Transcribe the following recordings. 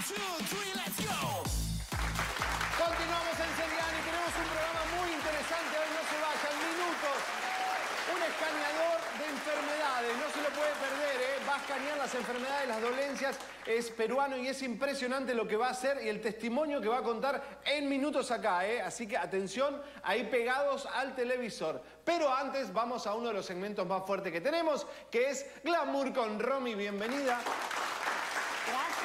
Continuamos en Seriani y tenemos un programa muy interesante. Hoy no se vayan, minutos. Un escaneador de enfermedades, no se lo puede perder, ¿eh? va a escanear las enfermedades, las dolencias, es peruano y es impresionante lo que va a hacer y el testimonio que va a contar en minutos acá, ¿eh? así que atención, ahí pegados al televisor. Pero antes vamos a uno de los segmentos más fuertes que tenemos, que es Glamour con Romy, bienvenida. Gracias.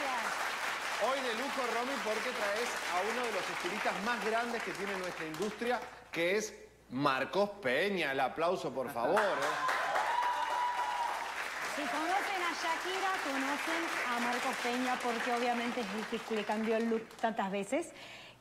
Hoy de lujo, Romy, porque traes a uno de los estilistas más grandes que tiene nuestra industria, que es Marcos Peña. El aplauso, por favor. ¿eh? Si conocen a Shakira, conocen a Marcos Peña porque obviamente es el que le cambió el look tantas veces.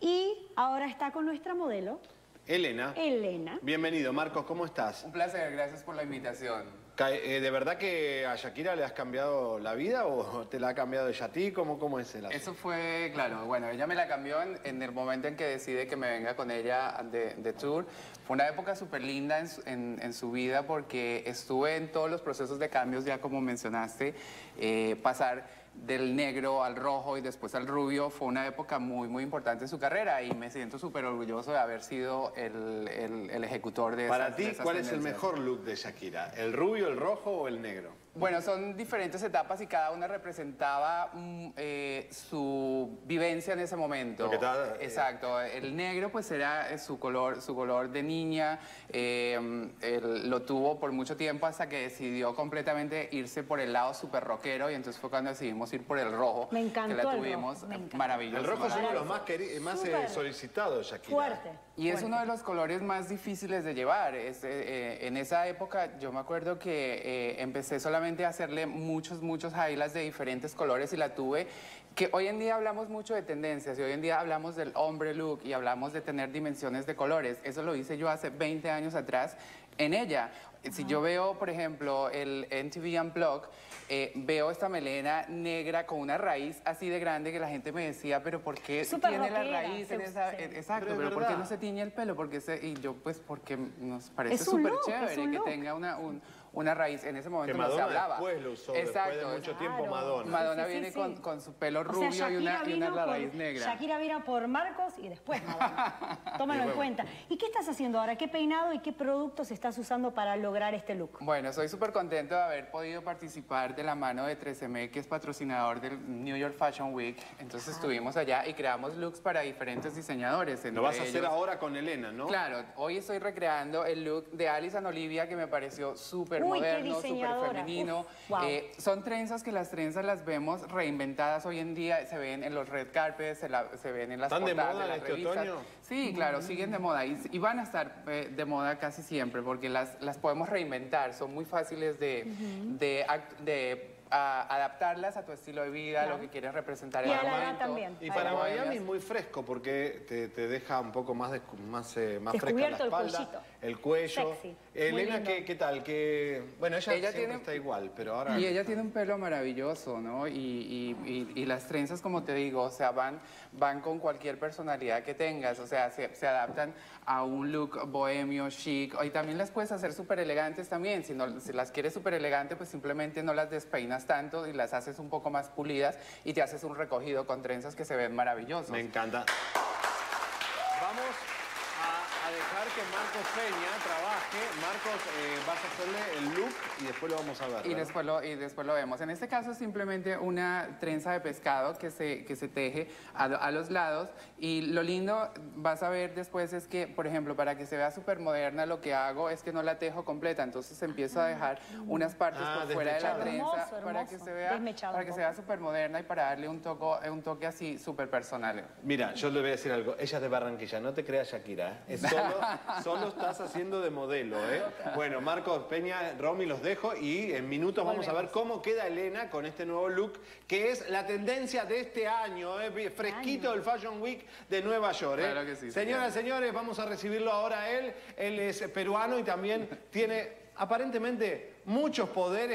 Y ahora está con nuestra modelo, Elena. Elena. Bienvenido, Marcos, ¿cómo estás? Un placer, gracias por la invitación. Eh, ¿De verdad que a Shakira le has cambiado la vida o te la ha cambiado ella a ti? ¿Cómo, cómo es el asunto? Eso fue, claro, bueno, ella me la cambió en, en el momento en que decide que me venga con ella de, de tour. Fue una época súper linda en, su- en- en su vida porque estuve en todos los procesos de cambios, ya como mencionaste, eh, pasar del negro al rojo y después al rubio fue una época muy, muy importante en su carrera y me siento súper orgulloso de haber sido el, el- el ejecutor de Para esas- de ti, esas ¿cuál es el mejor look de Shakira? ¿El rubio, el rojo o el negro? Bueno, son diferentes etapas y cada una representaba mm, eh, su vivencia en ese momento. Porque eh, Exacto. El negro, pues, era eh, su color, su color de niña. eh, él lo tuvo por mucho tiempo hasta que decidió completamente irse por el lado súper rockero y entonces fue cuando decidimos ir por el rojo. Me encantó Que la el tuvimos me maravilloso. El rojo es uno de los más, queri- más eh, Súper. solicitados Shakira. Fuerte. Y es fuerte. uno de los colores más difíciles de llevar. Es, eh, eh, en esa época yo me acuerdo que eh, empecé solamente hacerle muchos, muchos highlights de diferentes colores y la tuve. Que hoy en día hablamos mucho de tendencias y hoy en día hablamos del hombre look y hablamos de tener dimensiones de colores. Eso lo hice yo hace 20 años atrás en ella. Si yo veo, por ejemplo, el MTV Unplugged, eh, veo esta melena negra con una raíz así de grande que la gente me decía, pero ¿por qué Súper tiene la rockera, raíz en esa...? sí. eh, Exacto, Pero pero ¿por qué no se tiñe el pelo? Porque se, y yo, pues, porque nos parece súper chévere que look. tenga una, un- una raíz. En ese momento Que no se hablaba. después lo usó, después de mucho tiempo. Madonna. Madonna Sí, sí, viene sí, Con, su pelo O sea, rubio y una, y una por- raíz negra. Shakira vino por Marcos y después Madonna. Tómalo en cuenta. ¿Y qué estás haciendo ahora? ¿Qué peinado y qué productos estás usando para lograr este look? Bueno, soy súper contento de haber podido participar de la mano de 13M, que es patrocinador del New York Fashion Week. Entonces estuvimos allá y creamos looks para diferentes diseñadores. Lo vas a hacer ellos- ahora con Elena, ¿no? Claro, hoy estoy recreando el look de Alison Olivia que me pareció súper moderno, súper femenino. Wow. Eh, son trenzas que las trenzas las vemos reinventadas hoy en día, se ven en los red carpets, se, la- se ven en las ¿Están de portadas moda de las este revistas. otoño? Sí, claro, siguen de moda y, y van a estar eh, de moda casi siempre porque las, las podemos reinventar, son muy fáciles de, de, act- de, ah, adaptarlas a tu estilo de vida, a Claro. lo que quieres representar Y en a el momento. también. Y para. Miami es muy fresco porque te, te deja un poco más, descu- más, eh, más fresca la el espalda, cuellito. el cuello. Sexy. Elena. ¿qué, qué tal? ¿Qué... Bueno, ella, Ella siempre tiene- está igual, pero ahora... Y ella tiene un pelo maravilloso, ¿no? Y, y- y- y las trenzas, como te digo, o sea, van, van con cualquier personalidad que tengas, o sea, se, se adaptan a un look bohemio, chic, y también las puedes hacer súper elegantes también, si, no, si las quieres súper elegante, pues simplemente no las despeinas tanto y las haces un poco más pulidas y te haces un recogido con trenzas que se ven maravillosos. Me encanta. Vamos a, a dejar que Marcos Peña trabaje. Marcos, eh, vas a hacerle el look y después lo vamos a ver. Y después, lo, y después lo vemos. En este caso es simplemente una trenza de pescado que se, que se teje a, a los lados. Y lo lindo, vas a ver después, es que, por ejemplo, para que se vea súper moderna, lo que hago es que no la tejo completa. Entonces empiezo a dejar unas partes Ah, por fuera de la trenza Hermoso, para que hermoso. se vea, Desmechado para que se vea súper moderna y para darle un, toco, un toque así súper personal. Mira, yo le voy a decir algo. Ella es de Barranquilla, no te creas Shakira. ¿eh? Es solo, solo estás haciendo de modelo, ¿eh? Bueno, Marcos Peña, Romy, los dejo y en minutos vamos a ver cómo queda Elena con este nuevo look, que es la tendencia de este año, ¿eh? Fresquito del Fashion Week de Nueva York, ¿eh? Claro que sí, Señoras y señores, vamos a recibirlo ahora a él. Él es peruano y también tiene aparentemente muchos poderes.